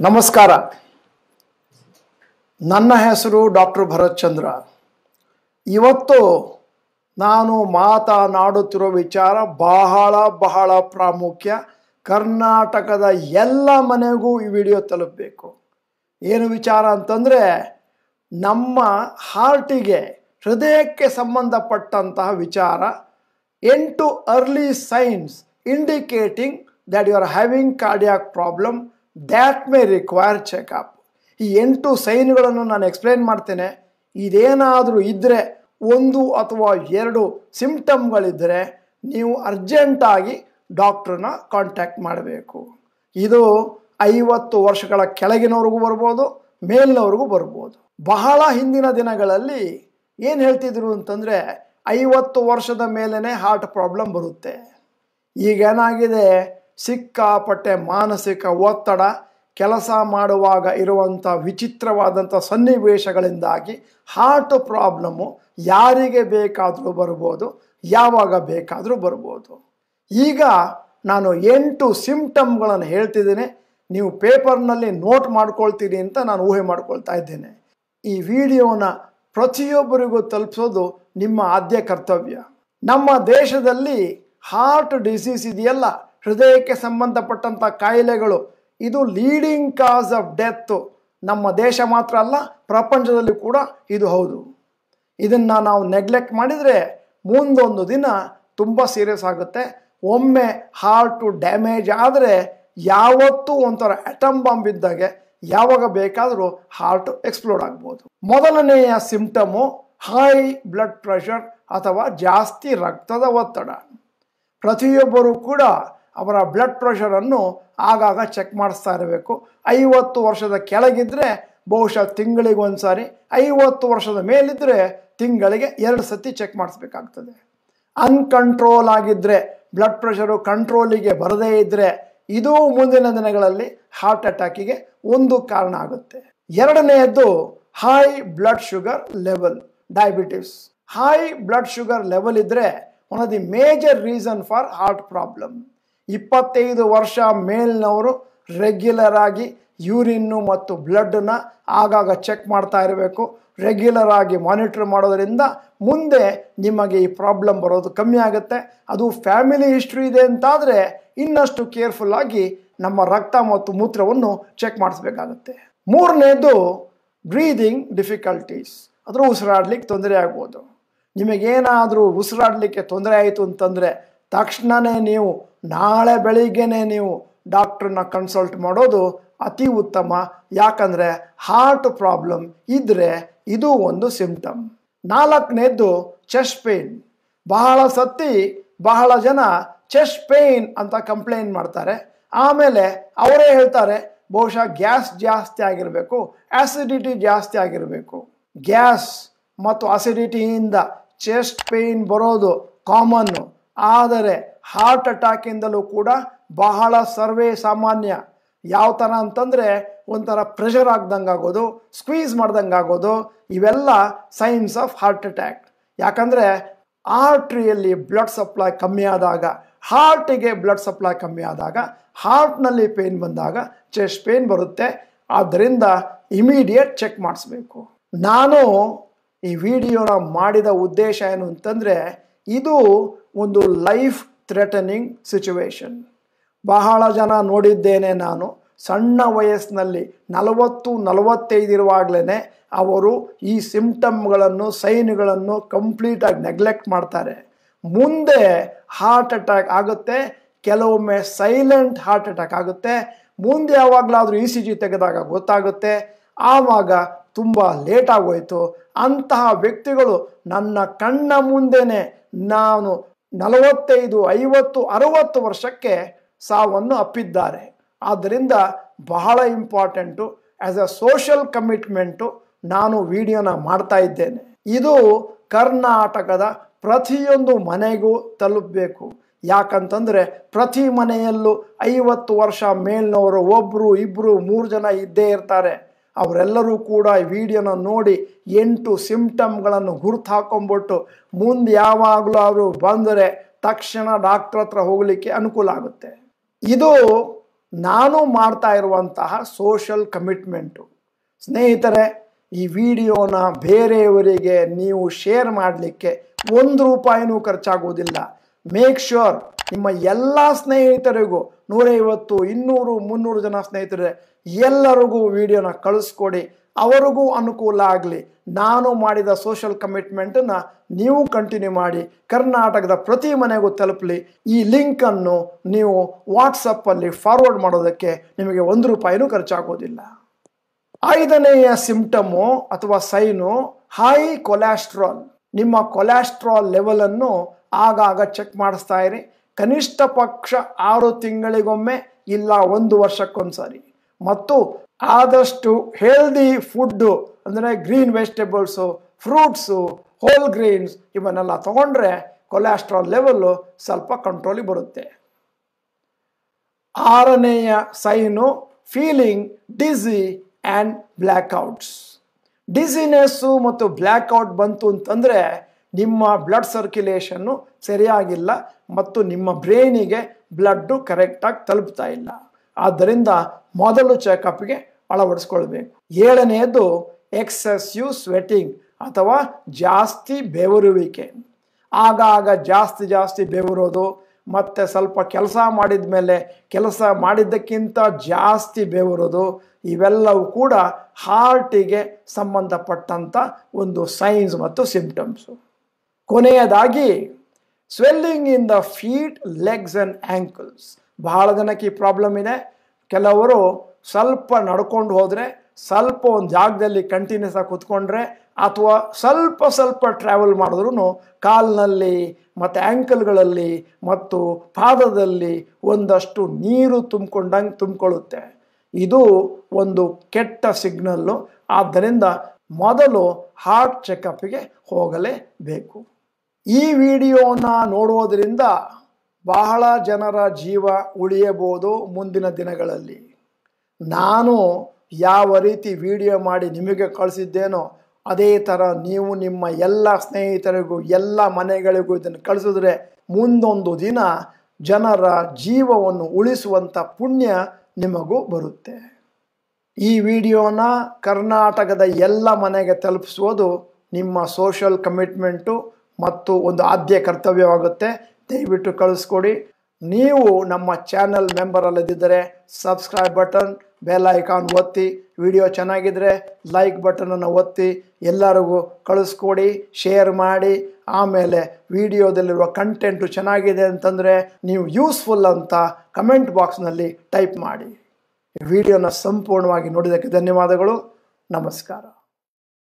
ನಮಸ್ಕಾರ. ನನ್ನ ಹೆಸರು ಡಾಕ್ಟರ್ ಭರತ್ ಚಂದ್ರ. ಇವತ್ತು ನಾನು ಮಾತನಾಡುತ್ತಿರೋ ವಿಚಾರ ಬಹಳ ಬಹಳ ಪ್ರಾಮುಖ್ಯ. ಕರ್ನಾಟಕದ ಎಲ್ಲ ಮನೆಗೂ ಈ ವಿಡಿಯೋ ತಲುಪಬೇಕು. ಏನು ವಿಚಾರ ಅಂತಂದರೆ, ನಮ್ಮ ಹಾರ್ಟಿಗೆ ಹೃದಯಕ್ಕೆ ಸಂಬಂಧಪಟ್ಟಂತಹ ವಿಚಾರ. ಎಂಟು early signs indicating that you are having cardiac problem that may require checkup ಈ ಎಂಟು ಸೈನ್ಗಳನ್ನು ನಾನು ಎಕ್ಸ್ಪ್ಲೇನ್ ಮಾಡ್ತೇನೆ. ಇದೇನಾದರೂ ಇದ್ದರೆ ಒಂದು ಅಥವಾ ಎರಡು ಸಿಂಪ್ಟಮ್ಗಳಿದ್ದರೆ ನೀವು ಅರ್ಜೆಂಟಾಗಿ ಡಾಕ್ಟ್ರನ್ನ ಕಾಂಟ್ಯಾಕ್ಟ್ ಮಾಡಬೇಕು. ಇದು ಐವತ್ತು ವರ್ಷಗಳ ಕೆಳಗಿನವ್ರಿಗೂ ಬರ್ಬೋದು, ಮೇಲಿನವ್ರಿಗೂ ಬರ್ಬೋದು. ಬಹಳ ಹಿಂದಿನ ದಿನಗಳಲ್ಲಿ ಏನು ಹೇಳ್ತಿದ್ರು ಅಂತಂದರೆ, ಐವತ್ತು ವರ್ಷದ ಮೇಲೇ ಹಾರ್ಟ್ ಪ್ರಾಬ್ಲಮ್ ಬರುತ್ತೆ. ಈಗೇನಾಗಿದೆ ಸಿಕ್ಕಾಪಟ್ಟೆ ಮಾನಸಿಕ ಒತ್ತಡ, ಕೆಲಸ ಮಾಡುವಾಗ ಇರುವಂಥ ವಿಚಿತ್ರವಾದಂಥ ಸನ್ನಿವೇಶಗಳಿಂದಾಗಿ ಹಾರ್ಟ್ ಪ್ರಾಬ್ಲಮ್ಮು ಯಾರಿಗೆ ಬೇಕಾದರೂ ಬರ್ಬೋದು, ಯಾವಾಗ ಬೇಕಾದರೂ ಬರ್ಬೋದು. ಈಗ ನಾನು ಎಂಟು ಸಿಂಪ್ಟಮ್ಗಳನ್ನು ಹೇಳ್ತಿದ್ದೀನಿ. ನೀವು ಪೇಪರ್ನಲ್ಲಿ ನೋಟ್ ಮಾಡ್ಕೊಳ್ತೀರಿ ಅಂತ ನಾನು ಊಹೆ ಮಾಡ್ಕೊಳ್ತಾ ಇದ್ದೇನೆ. ಈ ವಿಡಿಯೋನ ಪ್ರತಿಯೊಬ್ಬರಿಗೂ ತಲುಪಿಸೋದು ನಿಮ್ಮ ಆದ್ಯ ಕರ್ತವ್ಯ. ನಮ್ಮ ದೇಶದಲ್ಲಿ ಹಾರ್ಟ್ ಡಿಸೀಸ್ ಇದೆಯಲ್ಲ ಹೃದಯಕ್ಕೆ ಸಂಬಂಧಪಟ್ಟಂಥ ಕಾಯಿಲೆಗಳು, ಇದು ಲೀಡಿಂಗ್ ಕಾಸ್ ಆಫ್ ಡೆತ್ ನಮ್ಮ ದೇಶ ಮಾತ್ರ ಅಲ್ಲ, ಪ್ರಪಂಚದಲ್ಲಿ ಕೂಡ ಇದು ಹೌದು. ಇದನ್ನು ನಾವು ನೆಗ್ಲೆಕ್ಟ್ ಮಾಡಿದರೆ ಮುಂದೊಂದು ದಿನ ತುಂಬ ಸೀರಿಯಸ್ ಆಗುತ್ತೆ. ಒಮ್ಮೆ ಹಾರ್ಟು ಡ್ಯಾಮೇಜ್ ಆದರೆ ಯಾವತ್ತೂ ಒಂಥರ ಅಟಮ್ ಬಾಂಬ್ ಇದ್ದಾಗೆ ಯಾವಾಗ ಬೇಕಾದರೂ ಹಾರ್ಟ್ ಎಕ್ಸ್ಪ್ಲೋಡ್ ಆಗ್ಬೋದು. ಮೊದಲನೆಯ ಸಿಂಪ್ಟಮು ಹೈ ಬ್ಲಡ್ ಪ್ರೆಷರ್ ಅಥವಾ ಜಾಸ್ತಿ ರಕ್ತದ ಒತ್ತಡ. ಪ್ರತಿಯೊಬ್ಬರೂ ಕೂಡ ಅವರ ಬ್ಲಡ್ ಪ್ರೆಷರನ್ನು ಆಗಾಗ ಚೆಕ್ ಮಾಡಿಸ್ತಾ ಇರಬೇಕು. ಐವತ್ತು ವರ್ಷದ ಕೆಳಗಿದ್ದರೆ ಬಹುಶಃ ತಿಂಗಳಿಗೆ ಒಂದು ಸಾರಿ ಐವತ್ತು ವರ್ಷದ ಮೇಲಿದ್ದರೆ ತಿಂಗಳಿಗೆ ಎರಡು ಸತಿ ಚೆಕ್ ಮಾಡಿಸ್ಬೇಕಾಗ್ತದೆ. ಅನ್ಕಂಟ್ರೋಲ್ ಆಗಿದ್ದರೆ ಬ್ಲಡ್ ಪ್ರೆಷರು ಕಂಟ್ರೋಲಿಗೆ ಬರದೇ ಇದ್ದರೆ ಇದು ಮುಂದಿನ ದಿನಗಳಲ್ಲಿ ಹಾರ್ಟ್ ಅಟ್ಯಾಕಿಗೆ ಒಂದು ಕಾರಣ ಆಗುತ್ತೆ. ಎರಡನೆಯದ್ದು high blood sugar level diabetes high blood sugar level ಇದ್ದರೆ one of the major reason for heart problem ಇಪ್ಪತ್ತೈದು ವರ್ಷ ಮೇಲಿನವರು ರೆಗ್ಯುಲರ್ ಆಗಿ ಯೂರಿನ್ನು ಮತ್ತು ಬ್ಲಡ್ನ ಆಗಾಗ ಚೆಕ್ ಮಾಡ್ತಾ ಇರಬೇಕು. ರೆಗ್ಯುಲರ್ ಆಗಿ ಮಾನಿಟ್ರ್ ಮಾಡೋದರಿಂದ ಮುಂದೆ ನಿಮಗೆ ಈ ಪ್ರಾಬ್ಲಮ್ ಬರೋದು ಕಮ್ಮಿ ಆಗುತ್ತೆ. ಅದು ಫ್ಯಾಮಿಲಿ ಹಿಸ್ಟ್ರಿ ಇದೆ ಅಂತಾದರೆ ಇನ್ನಷ್ಟು ಕೇರ್ಫುಲ್ ಆಗಿ ನಮ್ಮ ರಕ್ತ ಮತ್ತು ಮೂತ್ರವನ್ನು ಚೆಕ್ ಮಾಡಿಸ್ಬೇಕಾಗುತ್ತೆ. ಮೂರನೇದು ಬ್ರೀದಿಂಗ್ ಡಿಫಿಕಲ್ಟೀಸ್ ಅದರ ಉಸಿರಾಡ್ಲಿಕ್ಕೆ ತೊಂದರೆ ಆಗ್ಬೋದು. ನಿಮಗೇನಾದರೂ ಉಸಿರಾಡಲಿಕ್ಕೆ ತೊಂದರೆ ಆಯಿತು ಅಂತಂದರೆ ತಕ್ಷಣವೇ ನೀವು ನಾಳೆ ಬೆಳಿಗ್ಗೆನೇ ನೀವು ಡಾಕ್ಟ್ರನ್ನ ಕನ್ಸಲ್ಟ್ ಮಾಡೋದು ಅತಿ ಉತ್ತಮ. ಯಾಕಂದರೆ ಹಾರ್ಟ್ ಪ್ರಾಬ್ಲಮ್ ಇದ್ದರೆ ಇದು ಒಂದು ಸಿಂಪ್ಟಮ್. ನಾಲ್ಕನೇದ್ದು ಚೆಸ್ಟ್ ಪೇನ್ ಬಹಳ ಸತ್ತಿ, ಬಹಳ ಜನ ಚೆಸ್ಟ್ ಪೇನ್ ಅಂತ ಕಂಪ್ಲೇಂಟ್ ಮಾಡ್ತಾರೆ. ಆಮೇಲೆ ಅವರೇ ಹೇಳ್ತಾರೆ, ಬಹುಶಃ ಗ್ಯಾಸ್ ಜಾಸ್ತಿ ಆಗಿರಬೇಕು, ಆಸಿಡಿಟಿ ಜಾಸ್ತಿ ಆಗಿರಬೇಕು. ಗ್ಯಾಸ್ ಮತ್ತು ಅಸಿಡಿಟಿಯಿಂದ ಚೆಸ್ಟ್ ಪೇನ್ ಬರೋದು ಕಾಮನ್ನು. ಆದರೆ ಹಾರ್ಟ್ ಅಟ್ಯಾಕಿಂದಲೂ ಕೂಡ ಬಹಳ ಸರ್ವೇ ಸಾಮಾನ್ಯ. ಯಾವ ಥರ ಅಂತಂದರೆ ಒಂಥರ ಪ್ರೆಷರ್ ಆಗ್ದಂಗೆ ಆಗೋದು ಸ್ಕ್ವೀಸ್ ಮಾಡ್ದಂಗೆ ಆಗೋದು ಇವೆಲ್ಲ ಸೈನ್ಸ್ ಆಫ್ ಹಾರ್ಟ್ ಅಟ್ಯಾಕ್. ಯಾಕಂದರೆ ಆರ್ಟ್ರಿಯಲ್ಲಿ ಬ್ಲಡ್ ಸಪ್ಲೈ ಕಮ್ಮಿ ಆದಾಗ, ಹಾರ್ಟಿಗೆ ಬ್ಲಡ್ ಸಪ್ಲೈ ಕಮ್ಮಿ ಆದಾಗ, ಹಾರ್ಟ್ನಲ್ಲಿ ಪೇನ್ ಬಂದಾಗ ಚೆಸ್ಟ್ ಪೇನ್ ಬರುತ್ತೆ. ಆದ್ದರಿಂದ ಇಮಿಡಿಯೇಟ್ ಚೆಕ್ ಮಾಡಿಸ್ಬೇಕು. ನಾನು ಈ ವಿಡಿಯೋನ ಮಾಡಿದ ಉದ್ದೇಶ ಏನು ಅಂತಂದರೆ, ಇದು ಒಂದು ಲೈಫ್ ಥ್ರೆಟನಿಂಗ್ ಸಿಚುವೇಶನ್ ಬಹಳ ಜನ ನೋಡಿದ್ದೇನೆ ನಾನು. ಸಣ್ಣ ವಯಸ್ಸಿನಲ್ಲಿ ನಲವತ್ತು ನಲವತ್ತೈದಿರುವಾಗಲೇ ಅವರು ಈ ಸಿಂಪ್ಟಮ್ಗಳನ್ನು ಸೈನ್ಗಳನ್ನು ಕಂಪ್ಲೀಟಾಗಿ ನೆಗ್ಲೆಕ್ಟ್ ಮಾಡ್ತಾರೆ. ಮುಂದೆ ಹಾರ್ಟ್ ಅಟ್ಯಾಕ್ ಆಗುತ್ತೆ, ಕೆಲವೊಮ್ಮೆ ಸೈಲೆಂಟ್ ಹಾರ್ಟ್ ಅಟ್ಯಾಕ್ ಆಗುತ್ತೆ. ಮುಂದೆ ಯಾವಾಗಲಾದರೂ ಇ ಸಿ ಜಿ ತೆಗೆದಾಗ ಗೊತ್ತಾಗುತ್ತೆ. ಆವಾಗ ತುಂಬ ಲೇಟ್ ಅಂತಹ ವ್ಯಕ್ತಿಗಳು ನನ್ನ ಕಣ್ಣ ಮುಂದೆನೆ ನಾನು ನಲವತ್ತೈದು, ಐವತ್ತು, ಅರವತ್ತು ವರ್ಷಕ್ಕೆ ಸಾವನ್ನು ಅಪ್ಪಿದ್ದಾರೆ. ಆದ್ದರಿಂದ ಬಹಳ important. As a social commitment ನಾನು ವಿಡಿಯೋನ ಮಾಡ್ತಾ ಇದ್ದೇನೆ. ಇದು ಕರ್ನಾಟಕದ ಪ್ರತಿಯೊಂದು ಮನೆಗೂ ತಲುಪಬೇಕು. ಯಾಕಂತಂದರೆ ಪ್ರತಿ ಮನೆಯಲ್ಲೂ ಐವತ್ತು ವರ್ಷ ಮೇಲಿನವರು ಒಬ್ಬರು ಇಬ್ಬರು ಮೂರು ಜನ ಇದ್ದೇ ಇರ್ತಾರೆ. ಅವರೆಲ್ಲರೂ ಕೂಡ ಈ ವಿಡಿಯೋನ ನೋಡಿ ಎಂಟು ಸಿಂಪ್ಟಮ್ಗಳನ್ನು ಗುರ್ತು ಹಾಕೊಂಬಿಟ್ಟು ಮುಂದೆ ಯಾವಾಗಲೂ ಅವರು ಬಂದರೆ ತಕ್ಷಣ ಡಾಕ್ಟರ್ ಹತ್ರ ಹೋಗಲಿಕ್ಕೆ ಅನುಕೂಲ ಆಗುತ್ತೆ. ಇದು ನಾನು ಮಾಡ್ತಾ ಇರುವಂತಹ ಸೋಷಲ್ ಕಮಿಟ್ಮೆಂಟು. ಸ್ನೇಹಿತರೆ, ಈ ವಿಡಿಯೋನ ಬೇರೆಯವರಿಗೆ ನೀವು ಶೇರ್ ಮಾಡಲಿಕ್ಕೆ ಒಂದು ರೂಪಾಯಿನೂ ಖರ್ಚಾಗುವುದಿಲ್ಲ ಮೇಕ್ ಶ್ಯೂರ್ ನಿಮ್ಮ ಎಲ್ಲ ಸ್ನೇಹಿತರಿಗೂ ನೂರೈವತ್ತು, ಇನ್ನೂರು, ಮುನ್ನೂರು ಜನ ಸ್ನೇಹಿತರೆ ಎಲ್ಲರಿಗೂ ವಿಡಿಯೋನ ಕಳಿಸ್ಕೊಡಿ. ಅವರಿಗೂ ಅನುಕೂಲ ಆಗಲಿ. ನಾನು ಮಾಡಿದ ಸೋಷಲ್ ಕಮಿಟ್ಮೆಂಟನ್ನು ನೀವು ಕಂಟಿನ್ಯೂ ಮಾಡಿ. ಕರ್ನಾಟಕದ ಪ್ರತಿ ಮನೆಗೂ ತಲುಪಲಿ. ಈ ಲಿಂಕನ್ನು ನೀವು ವಾಟ್ಸಪ್ಪಲ್ಲಿ ಫಾರ್ವರ್ಡ್ ಮಾಡೋದಕ್ಕೆ ನಿಮಗೆ ಒಂದು ರೂಪಾಯಿನೂ ಖರ್ಚಾಗೋದಿಲ್ಲ. ಐದನೆಯ ಸಿಂಪ್ಟಮು ಅಥವಾ ಸೈನು ಹೈ ಕೊಲೆಸ್ಟ್ರಾಲ್ ನಿಮ್ಮ ಕೊಲೆಸ್ಟ್ರಾಲ್ ಲೆವೆಲನ್ನು ಆಗಾಗ ಚೆಕ್ ಮಾಡಿಸ್ತಾ ಇರಿ. ಕನಿಷ್ಠ ಪಕ್ಷ ಆರು ತಿಂಗಳಿಗೊಮ್ಮೆ ಇಲ್ಲ ಒಂದು ವರ್ಷಕ್ಕೊಂದ್ಸರಿ. ಮತ್ತು ಆದಷ್ಟು ಹೆಲ್ದಿ ಫುಡ್ಡು ಅಂದರೆ green vegetables fruits whole greens ಇವನ್ನೆಲ್ಲ ತಗೊಂಡ್ರೆ ಕೊಲೆಸ್ಟ್ರಾಲ್ ಲೆವೆಲ್ಲು ಸ್ವಲ್ಪ ಕಂಟ್ರೋಲಿಗೆ ಬರುತ್ತೆ. ಆರನೆಯ sign feeling dizzy and blackouts dizziness ಮತ್ತು ಬ್ಲ್ಯಾಕ್ಔಟ್ ಬಂತು ಅಂತಂದರೆ ನಿಮ್ಮ ಬ್ಲಡ್ ಸರ್ಕ್ಯುಲೇಷನ್ನು ಸರಿಯಾಗಿಲ್ಲ ಮತ್ತು ನಿಮ್ಮ ಬ್ರೈನಿಗೆ ಬ್ಲಡ್ಡು ಕರೆಕ್ಟಾಗಿ ತಲುಪ್ತಾ ಇಲ್ಲ. ಆದ್ದರಿಂದ ಮೊದಲು ಚೆಕಪ್ಗೆ ಅಳವಡಿಸ್ಕೊಳ್ಬೇಕು. ಏಳನೆಯದು ಎಕ್ಸೆಸ್ಯು ಸ್ವೆಟಿಂಗ್ ಅಥವಾ ಜಾಸ್ತಿ ಬೆವರುವಿಕೆ. ಆಗಾಗ ಜಾಸ್ತಿ ಜಾಸ್ತಿ ಬೆವರೋದು, ಮತ್ತು ಸ್ವಲ್ಪ ಕೆಲಸ ಮಾಡಿದ ಮೇಲೆ ಕೆಲಸ ಮಾಡಿದ್ದಕ್ಕಿಂತ ಜಾಸ್ತಿ ಬೆವರೋದು, ಇವೆಲ್ಲವೂ ಕೂಡ ಹಾರ್ಟಿಗೆ ಸಂಬಂಧಪಟ್ಟಂಥ ಒಂದು ಸೈನ್ಸ್ ಮತ್ತು ಸಿಂಪ್ಟಮ್ಸು ಕೊನೆಯದಾಗಿ swelling in the feet legs and ankles ಬಹಳ ಜನಕ್ಕೆ ಈ ಪ್ರಾಬ್ಲಮ್ ಇದೆ. ಕೆಲವರು ಸ್ವಲ್ಪ ನಡ್ಕೊಂಡು ಹೋದರೆ, ಸ್ವಲ್ಪ ಒಂದು ಜಾಗದಲ್ಲಿ ಕಂಟಿನ್ಯೂಸ್ ಆಗಿ ಕೂತ್ಕೊಂಡ್ರೆ, ಅಥವಾ ಸ್ವಲ್ಪ ಸ್ವಲ್ಪ ಟ್ರಾವೆಲ್ ಮಾಡಿದ್ರೂ ಕಾಲಿನಲ್ಲಿ ಮತ್ತು ಆ್ಯಂಕಲ್ಗಳಲ್ಲಿ ಮತ್ತು ಪಾದದಲ್ಲಿ ಒಂದಷ್ಟು ನೀರು ತುಂಬಿಕೊಂಡಂಗೆ ತುಂಬಿಕೊಳ್ಳುತ್ತೆ. ಇದು ಒಂದು ಕೆಟ್ಟ ಸಿಗ್ನಲ್ಲು ಆದ್ದರಿಂದ ಮೊದಲು ಹಾರ್ಟ್ ಚೆಕಪ್ಗೆ ಹೋಗಲೇಬೇಕು. ಈ ವಿಡಿಯೋನ ನೋಡುವುದರಿಂದ ಬಹಳ ಜನರ ಜೀವ ಉಳಿಯಬಹುದು ಮುಂದಿನ ದಿನಗಳಲ್ಲಿ. ನಾನು ಯಾವ ರೀತಿ ವಿಡಿಯೋ ಮಾಡಿ ನಿಮಗೆ ಕಳಿಸಿದ್ದೇನೋ ಅದೇ ಥರ ನೀವು ನಿಮ್ಮ ಎಲ್ಲ ಸ್ನೇಹಿತರಿಗೂ, ಎಲ್ಲ ಮನೆಗಳಿಗೂ ಇದನ್ನು ಕಳಿಸಿದ್ರೆ ಮುಂದೊಂದು ದಿನ ಜನರ ಜೀವವನ್ನು ಉಳಿಸುವಂಥ ಪುಣ್ಯ ನಿಮಗೂ ಬರುತ್ತೆ. ಈ ವಿಡಿಯೋನ ಕರ್ನಾಟಕದ ಎಲ್ಲ ಮನೆಗೆ ತಲುಪಿಸುವುದು ನಿಮ್ಮ ಸೋಷಲ್ ಕಮಿಟ್ಮೆಂಟು ಮತ್ತು ಒಂದು ಆದ್ಯ ಕರ್ತವ್ಯವಾಗುತ್ತೆ. ದಯವಿಟ್ಟು ಕಳಿಸ್ಕೊಡಿ. ನೀವು ನಮ್ಮ ಚಾನಲ್ ಮೆಂಬರ್ ಅಲ್ಲದಿದ್ದರೆ ಸಬ್ಸ್ಕ್ರೈಬ್ ಬಟನ್ ಬೆಲ್ ಐಕಾನ್ ಒತ್ತಿ. ವಿಡಿಯೋ ಚೆನ್ನಾಗಿದ್ದರೆ ಲೈಕ್ ಬಟನನ್ನು ಒತ್ತಿ. ಎಲ್ಲರಿಗೂ ಕಳಿಸ್ಕೊಡಿ ಶೇರ್ ಮಾಡಿ. ಆಮೇಲೆ ವಿಡಿಯೋದಲ್ಲಿರುವ ಕಂಟೆಂಟು ಚೆನ್ನಾಗಿದೆ ಅಂತಂದರೆ ನೀವು ಯೂಸ್ಫುಲ್ ಅಂತ ಕಮೆಂಟ್ ಬಾಕ್ಸ್ನಲ್ಲಿ ಟೈಪ್ ಮಾಡಿ. ವಿಡಿಯೋನ ಸಂಪೂರ್ಣವಾಗಿ ನೋಡಿದ್ದಕ್ಕೆ ಧನ್ಯವಾದಗಳು. ನಮಸ್ಕಾರ.